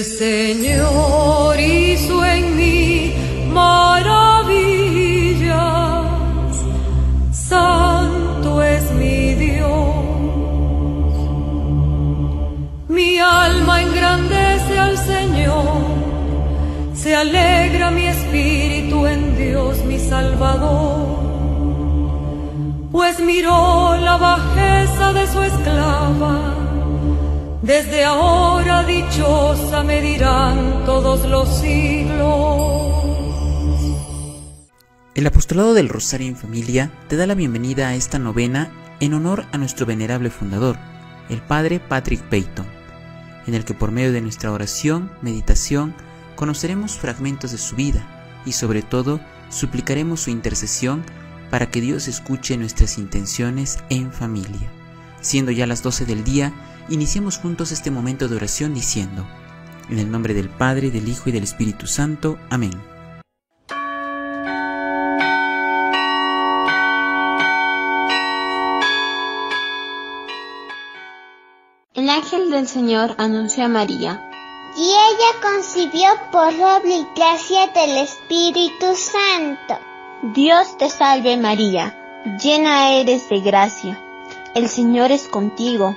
El Señor hizo en mí maravillas, santo es mi Dios. Mi alma engrandece al Señor, se alegra mi espíritu en Dios mi Salvador, pues miró la bajeza de su esclava desde ahora dichosa me dirán todos los siglos. El Apostolado del Rosario en Familia te da la bienvenida a esta novena en honor a nuestro venerable fundador, el Padre Patrick Peyton, en el que por medio de nuestra oración, meditación, conoceremos fragmentos de su vida y sobre todo suplicaremos su intercesión para que Dios escuche nuestras intenciones en familia. Siendo ya las 12 del día, iniciemos juntos este momento de oración diciendo, en el nombre del Padre, del Hijo y del Espíritu Santo. Amén. El ángel del Señor anunció a María. Y ella concibió por obra y gracia del Espíritu Santo. Dios te salve María, llena eres de gracia. El Señor es contigo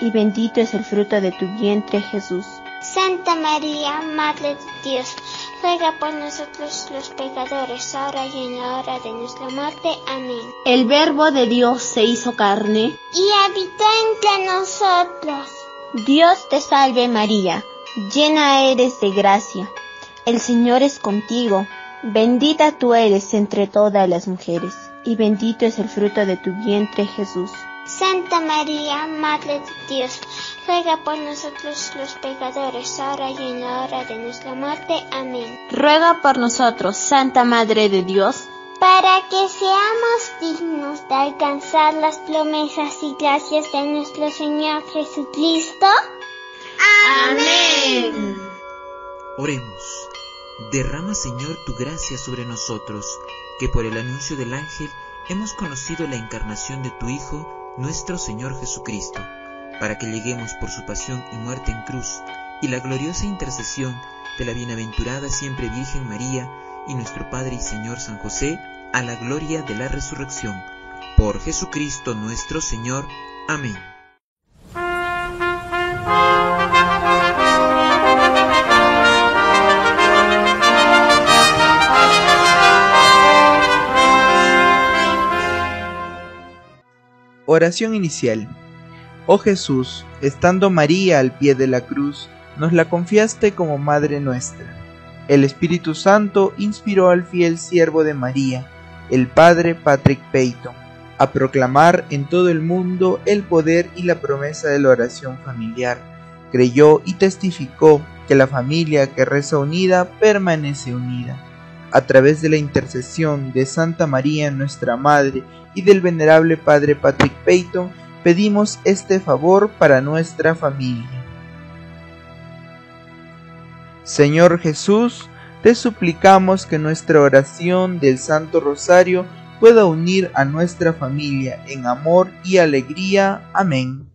y bendito es el fruto de tu vientre Jesús. Santa María, Madre de Dios, ruega por nosotros los pecadores, ahora y en la hora de nuestra muerte. Amén. El Verbo de Dios se hizo carne y habitó entre nosotros. Dios te salve María, llena eres de gracia. El Señor es contigo, bendita tú eres entre todas las mujeres, y bendito es el fruto de tu vientre Jesús. Santa María, Madre de Dios, ruega por nosotros los pecadores, ahora y en la hora de nuestra muerte. Amén. Ruega por nosotros, Santa Madre de Dios, para que seamos dignos de alcanzar las promesas y gracias de nuestro Señor Jesucristo. Amén. Oremos. Derrama, Señor, tu gracia sobre nosotros, que por el anuncio del ángel hemos conocido la encarnación de tu Hijo, nuestro Señor Jesucristo, para que lleguemos por su pasión y muerte en cruz y la gloriosa intercesión de la bienaventurada siempre Virgen María y nuestro Padre y Señor San José, a la gloria de la resurrección. Por Jesucristo nuestro Señor. Amén. Oración inicial. Oh Jesús, estando María al pie de la cruz, nos la confiaste como Madre nuestra. El Espíritu Santo inspiró al fiel siervo de María, el Padre Patrick Peyton, a proclamar en todo el mundo el poder y la promesa de la oración familiar. Creyó y testificó que la familia que reza unida permanece unida. A través de la intercesión de Santa María, nuestra Madre, y del venerable Padre Patrick Peyton, pedimos este favor para nuestra familia. Señor Jesús, te suplicamos que nuestra oración del Santo Rosario pueda unir a nuestra familia en amor y alegría. Amén.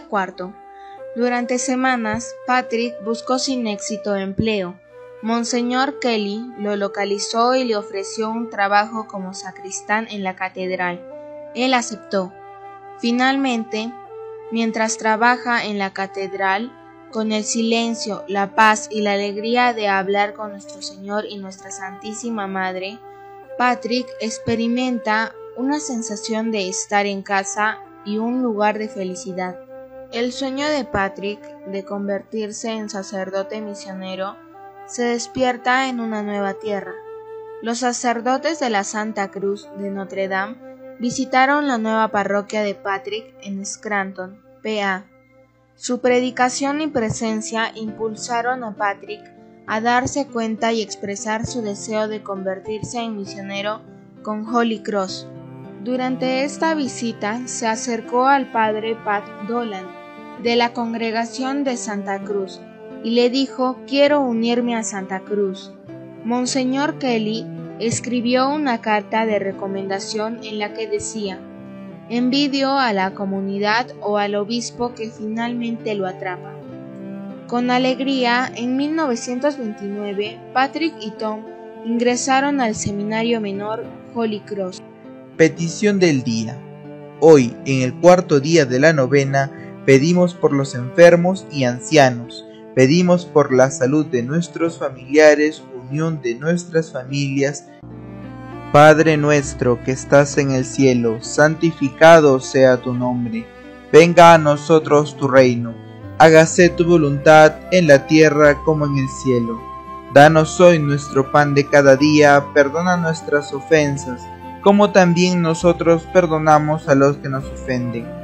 Cuarto. Durante semanas, Patrick buscó sin éxito empleo. Monseñor Kelly lo localizó y le ofreció un trabajo como sacristán en la catedral. Él aceptó. Finalmente, mientras trabaja en la catedral, con el silencio, la paz y la alegría de hablar con nuestro Señor y nuestra Santísima Madre, Patrick experimenta una sensación de estar en casa y un lugar de felicidad. El sueño de Patrick de convertirse en sacerdote misionero se despierta en una nueva tierra. Los sacerdotes de la Santa Cruz de Notre Dame visitaron la nueva parroquia de Patrick en Scranton, PA. Su predicación y presencia impulsaron a Patrick a darse cuenta y expresar su deseo de convertirse en misionero con Holy Cross. Durante esta visita se acercó al padre Pat Dolan de la congregación de Santa Cruz y le dijo quiero unirme a Santa Cruz. Monseñor Kelly escribió una carta de recomendación en la que decía envidio a la comunidad o al obispo que finalmente lo atrapa. Con alegría, en 1929, Patrick y Tom ingresaron al seminario menor Holy Cross. Petición del día. Hoy, en el cuarto día de la novena, pedimos por los enfermos y ancianos, pedimos por la salud de nuestros familiares, unión de nuestras familias. Padre nuestro que estás en el cielo, santificado sea tu nombre, venga a nosotros tu reino, hágase tu voluntad en la tierra como en el cielo. Danos hoy nuestro pan de cada día, perdona nuestras ofensas, como también nosotros perdonamos a los que nos ofenden.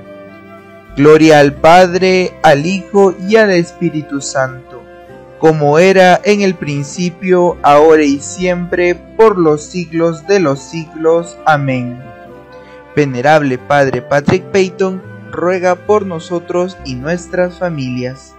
Gloria al Padre, al Hijo y al Espíritu Santo, como era en el principio, ahora y siempre, por los siglos de los siglos. Amén. Venerable Padre Patrick Peyton, ruega por nosotros y nuestras familias.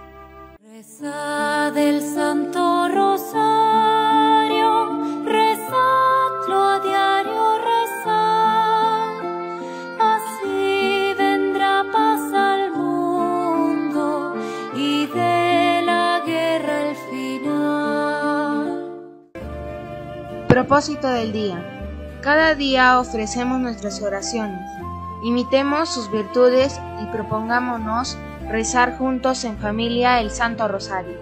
Del día. Cada día ofrecemos nuestras oraciones. Imitemos sus virtudes y propongámonos rezar juntos en familia el Santo Rosario.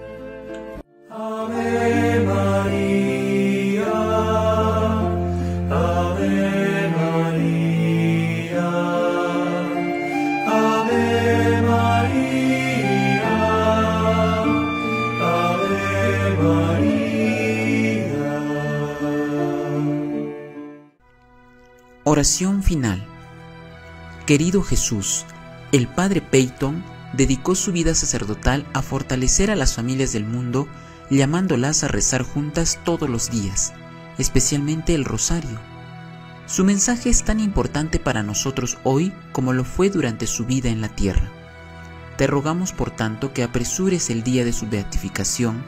Final. Querido Jesús, el Padre Peyton dedicó su vida sacerdotal a fortalecer a las familias del mundo, llamándolas a rezar juntas todos los días, especialmente el rosario. Su mensaje es tan importante para nosotros hoy como lo fue durante su vida en la tierra. Te rogamos por tanto que apresures el día de su beatificación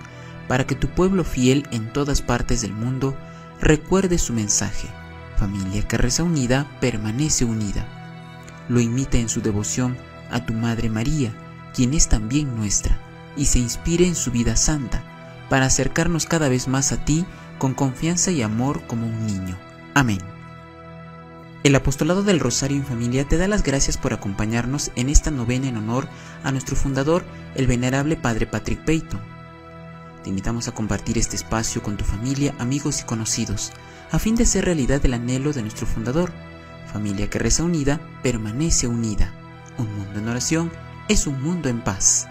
para que tu pueblo fiel en todas partes del mundo recuerde su mensaje. Familia que reza unida permanece unida. Lo imite en su devoción a tu Madre María, quien es también nuestra, y se inspire en su vida santa, para acercarnos cada vez más a ti con confianza y amor como un niño. Amén. El Apostolado del Rosario en Familia te da las gracias por acompañarnos en esta novena en honor a nuestro fundador, el venerable Padre Patrick Peyton. Te invitamos a compartir este espacio con tu familia, amigos y conocidos, a fin de hacer realidad el anhelo de nuestro fundador. Familia que reza unida, permanece unida. Un mundo en oración es un mundo en paz.